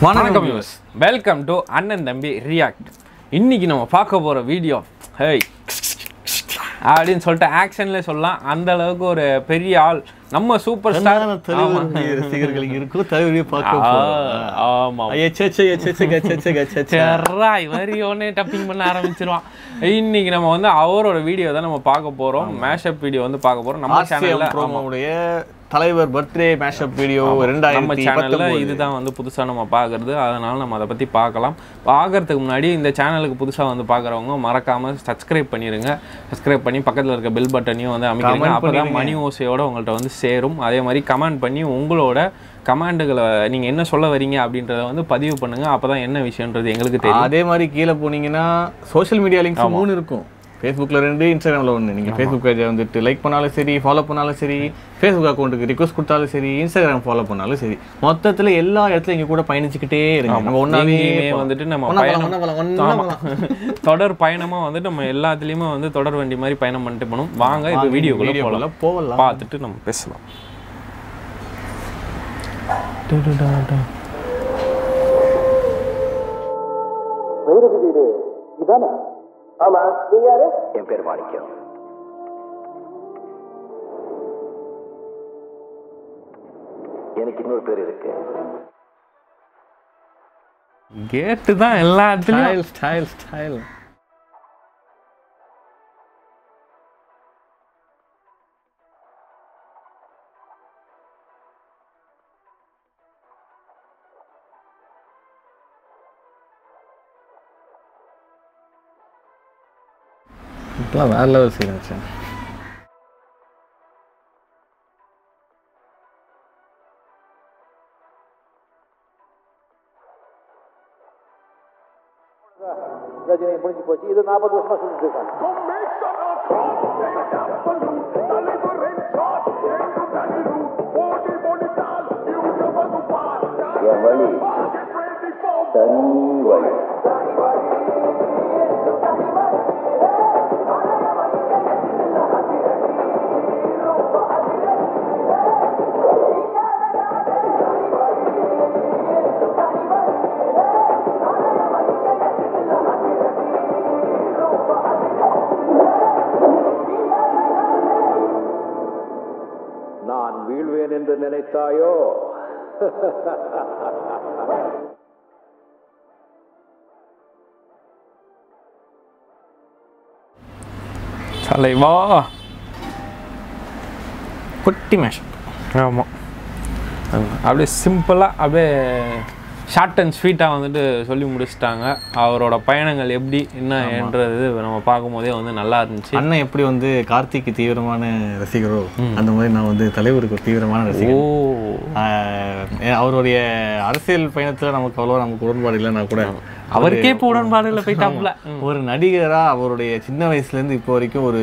வணக்கம் views welcome to அண்ணன் தம்பி ரியாக்ட் இன்னைக்கு நம்ம பார்க்க போகிற வீடியோ ஹேய் அப்படின்னு சொல்லிட்டு ஆக்ஷன்ல சொல்லலாம். அந்த அளவுக்கு ஒரு பெரிய ஆள் நம்ம சூப்பர் ஸ்டார் ரசிகர்கள் இருக்கும் தலைவரையே பார்க்க போறோம். ஆமா. ஐயே, சே, சே, சே, சே, கே, சே, சே, கே, சே, சே. செர்ரா இவரி ஒன்னே டப்பிங் பண்ண ஆரம்பிச்சிருவான். இன்னைக்கு நம்ம வந்து அவரோட வீடியோ தான் நம்ம பார்க்க போறோம். மேஷப் வீடியோ வந்து பார்க்க போறோம். நம்ம சேனல்ல தலைவர் பர்த்டே மேஷப் வீடியோ ரெண்டாயிரத்தி சேனல்ல இதுதான் வந்து புதுசா நம்ம பார்க்கறது அதனால நம்ம அதை பத்தி பார்க்கலாம் பார்க்கறதுக்கு முன்னாடி இந்த சேனலுக்கு புதுசா வந்து பார்க்குறவங்க மறக்காம சப்ஸ்கிரைப் பண்ணிருங்க. சப்ஸ்கிரைப் பண்ணி பக்கத்துல இருக்க பெல் பட்டனையும் வந்து அமைக்கிறீங்க. அப்பதான் பண்ணிருங்க. மணி ஓசையோட உங்கள்ட்ட வந்து சேரும். அதே மாதிரி கமெண்ட் பண்ணி உங்களோட கமெண்டுகளை நீங்க என்ன சொல்ல வரீங்க அப்படின்றத வந்து பதிவு பண்ணுங்க. அப்பதான் என்ன விஷயம்ன்றது எங்களுக்கு தெரியும். அதே மாதிரி கீழே போனீங்கன்னா சோஷியல் மீடியா லிங்க்ஸ் மூணு இருக்கும். ஃபேஸ்புக்கில் ரெண்டு இன்ஸ்டாகிராமில் ஒன்று நீங்கள் ஃபேஸ்புக் பேஜை வந்துட்டு லைக் பண்ணாலும் சரி ஃபாலோ பண்ணாலும் சரி ஃபேஸ்புக் அக்கௌண்ட்டுக்கு ரிக்வஸ்ட் கொடுத்தாலும் சரி இன்ஸ்டாகிராம் ஃபாலோ பண்ணாலும் சரி மொத்தத்தில் எல்லா இடத்துலையும் இங்கே கூட பயணிச்சுக்கிட்டே இருங்க. நம்ம ஒன்றாவே வந்துட்டு நம்ம பயணம். தொடர் பயணமா வந்துட்டு நம்ம எல்லாத்துலயுமே வந்து தொடர் வண்டி மாதிரி பயணம் பண்ணிட்டு போகணும். வாங்க இப்போ வீடியோக்குள்ள போகலாம் போகலாம் பார்த்துட்டு நம்ம பேசலாம். வைரவி வீடு இதானே? ஆமா நீங்க யாரு? என் பேர் மாணிக்கம். எனக்கு இன்னொரு பேர் இருக்கு. கேட்டு தான் எல்லாத்துலயும் ஸ்டைல் ஸ்டைல் ஸ்டைல் இப்பெல்லாம் வேற லெவல் சீன் ரஜினி முடிஞ்சு போச்சு. இது நாற்பது வருஷமா சொல்லிட்டு இருக்காங்க என் வழி தனி வழி. என்று நினைத்தாயோ? தலைவா. குட்டி மேஷ் ஆமா. அப்படியே சிம்பிளா அப்படியே ஷார்ட் அண்ட் ஸ்வீட்டாக வந்துட்டு சொல்லி முடிச்சிட்டாங்க. அவரோட பயணங்கள் எப்படி என்ன என்றது நம்ம பார்க்கும்போதே வந்து நல்லா இருந்துச்சு. அண்ணன் எப்படி வந்து கார்த்திக்கு தீவிரமான ரசிகரோ அந்த மாதிரி நான் வந்து தலைவருக்கு தீவிரமான ரசிகர் அவருடைய அரசியல் பயணத்துல நமக்கு அவ்வளோ நமக்கு உடன்பாடு இல்லைன்னா கூட அவருக்கே இப்போ உடன்பாடுல போயிட்டாப்ல ஒரு நடிகரா அவருடைய சின்ன வயசுல இருந்து இப்போ வரைக்கும் ஒரு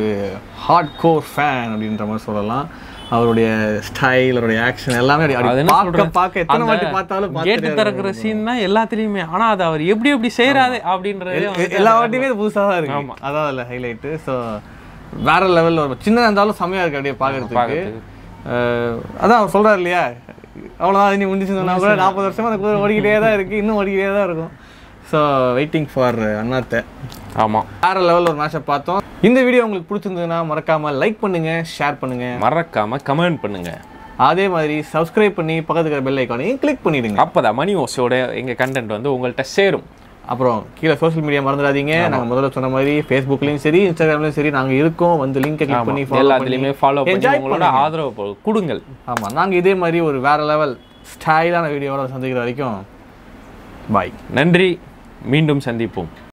ஹார்ட் கோர் ஃபேன் அப்படின்ற மாதிரி சொல்லலாம். அவருடைய ஸ்டைல் அவருடைய ஆக்ஷன் எல்லாமே பார்க்க? பார்க்க எத்தனை வாட்டி பார்த்தாலும் கேட்டு திறக்கிற சீன் தான் எல்லாத்துலயுமே. ஆனா அது அவர் எப்படி எப்படி செய்யறாரு அப்படின்றதே எல்லா வாட்டியுமே புதுசாக தான் இருக்கு. ஆமா. அதான் அதில் ஹைலைட்டு ஸோ வேற லெவலில் வரும் சின்னதாக இருந்தாலும் செம்மையா இருக்கு அப்படியே பார்க்கறதுக்கு. அதான் அவர் சொல்றாரு இல்லையா? அவ்வளோதான் அது நீ முடிச்சுருந்தா கூட நாற்பது வருஷமா அந்த குதிரை ஓடிக்கிட்டே தான் இருக்கு. இன்னும் ஓடிக்கிட்டே தான் இருக்கும். So waiting for Annaatthe. ஆமா. வேற லெவலில் ஒரு மேட்சை பார்த்தோம். இந்த வீடியோ உங்களுக்கு பிடிச்சிருந்ததுன்னா மறக்காம லைக் பண்ணுங்க ஷேர் பண்ணுங்க. மறக்காம கமெண்ட் பண்ணுங்க. அதே மாதிரி சப்ஸ்கிரைப் பண்ணி பக்கத்துல இருக்கிற பெல் ஐக்கானையும் கிளிக் பண்ணிடுங்க. அப்பதான் மணி ஓசையோட எங்க கண்டென்ட் வந்து உங்கள்கிட்ட சேரும். அப்புறம் கீழே சோஷியல் மீடியா மறந்துடாதீங்க. நாங்க முதல்ல சொன்ன மாதிரி ஃபேஸ்புக்லயும் சரி இன்ஸ்டாகிராம்லயும் சரி நாங்க இருக்கோம். வந்து லிங்கை கிளிக். பண்ணி எல்லாத்துலயுமே ஃபாலோ பண்ணி உங்களோட. ஆதரவு கொடுங்கள். ஆமா. நாங்க இதே மாதிரி ஒரு வேற லெவல் ஸ்டைலான வீடியோவோட சந்திக்கிற வரைக்கும் பாய் நன்றி. மீண்டும் சந்திப்போம்.